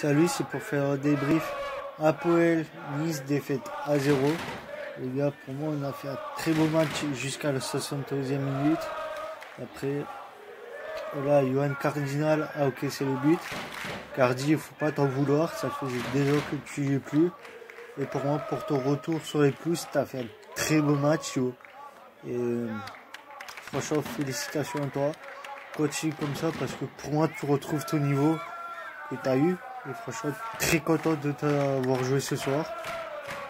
Salut, c'est pour faire un débrief. Apoel, Nice, défaite à 0. Les gars, pour moi, on a fait un très beau match jusqu'à la 71e minute. Après, voilà, Johan Cardinal a c'est le but. Cardi, il faut pas t'en vouloir, ça faisait déjà que tu y es plus. Et pour moi, pour ton retour sur les plus, tu as fait un très beau match. Yo. Et franchement, félicitations à toi. Continue comme ça parce que pour moi, tu retrouves ton niveau que tu as eu. Et franchement, très content de t'avoir joué ce soir.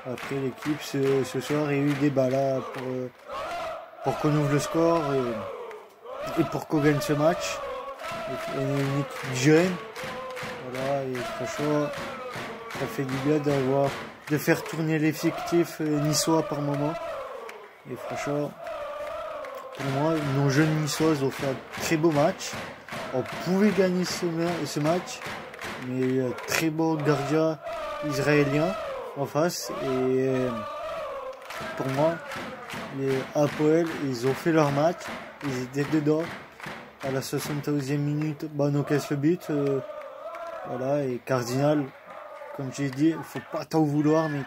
Après l'équipe ce, soir, a eu des balles pour, euh, pour qu'on ouvre le score et, pour qu'on gagne ce match. on est une équipe jeune. Voilà, et franchement, ça fait du bien d'avoir de faire tourner l'effectif euh, niçois par moment. Et franchement, pour moi, nos jeunes niçois ont fait un très beau match. On pouvait gagner ce match, mais très beau gardien israélien en face. Et euh, pour moi, les Apoel, ils ont fait leur match. Ils étaient dedans. À la 71e minute, on casse le but. Euh, voilà, et Cardinal, comme j'ai dit, faut pas t'en vouloir, mec.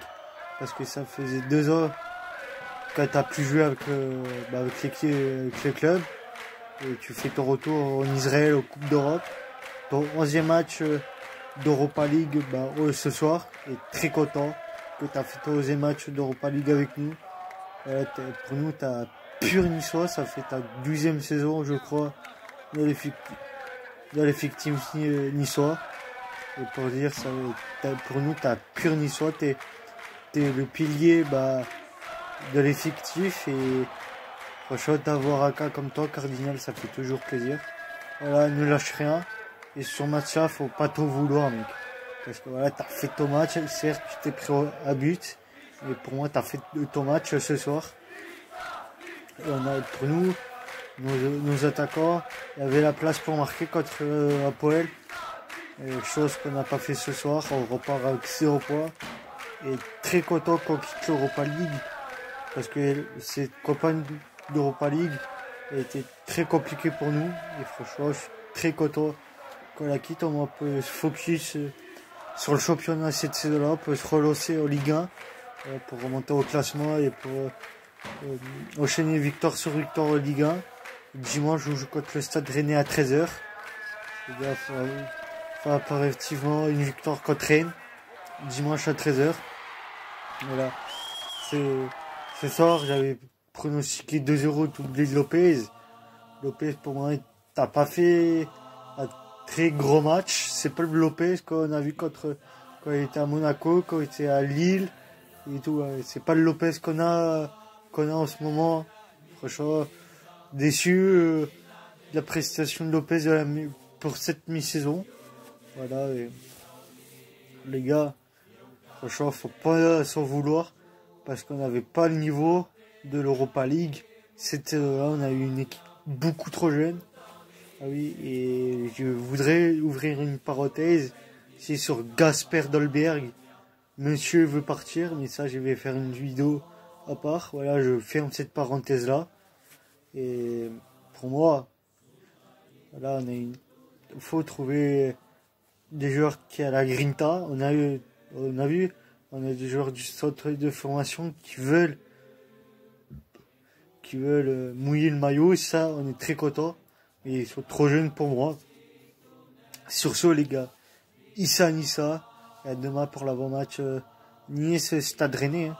Parce que ça faisait deux ans que t'as plus joué avec, euh, bah, avec, clubs. Et tu fais ton retour en Israël aux Coupes d'Europe. Ton 11e match d'Europa League bah, ce soir. Et très content que tu as fait ton 11e match d'Europa League avec nous. pour nous, tu as pur niçois. Ça fait ta 12e saison, je crois, dans l'effectif niçois. Et pour dire, ça, pour nous, tu as pur niçois. Tu es, le pilier bah, de l'effectif. Et franchement, d'avoir un cas comme toi, Cardinal, ça fait toujours plaisir. Voilà, ne lâche rien. Et sur match-là, faut pas tout vouloir, mec. Parce que voilà, t'as fait ton match, certes, tu t'es pris à but. Mais pour moi, t'as fait ton match ce soir. Et on a, pour nous, nos, attaquants, il y avait la place pour marquer contre euh, Apoel. chose qu'on n'a pas fait ce soir. On repart avec 0 points. Et très content qu'on quitte l'Europa League. Parce que cette campagne d'Europa League a été très compliquée pour nous. Et franchement, je suis très content on peut se focus euh, sur le championnat cette saison-là, on peut se relancer en Ligue 1 euh, pour remonter au classement et pour euh, enchaîner victoire sur victoire en Ligue 1. Dimanche, on joue contre le Stade Rennais à 13h. Il faut impérativement une victoire contre Rennes, dimanche à 13h. Voilà. Ce soir, j'avais pronostiqué 2-0 doublé de Lopez. Lopez, pour moi, t'as pas fait très gros match. C'est pas le Lopez qu'on a vu contre, quand il était à Monaco, quand il était à Lille et tout. C'est pas le Lopez qu'on a, en ce moment. Franchement, déçu euh, de la prestation de Lopez pour cette mi-saison. Voilà, les gars, franchement, faut pas s'en vouloir parce qu'on n'avait pas le niveau de l'Europa League. C'était là, on a eu une équipe beaucoup trop jeune. Ah oui, et je voudrais ouvrir une parenthèse. C'est sur Gasper Dolberg. Monsieur veut partir, mais ça, je vais faire une vidéo à part. Voilà, je ferme cette parenthèse-là. Et pour moi, voilà, on a faut trouver des joueurs qui a la grinta. On a eu, on a vu, on a des joueurs du centre de formation qui veulent, mouiller le maillot. Ça, on est très content ils sont trop jeunes pour moi. Sur ce, les gars, Issa Nissa, et à demain pour l'avant-match euh, Nice Stade Rennais. Hein.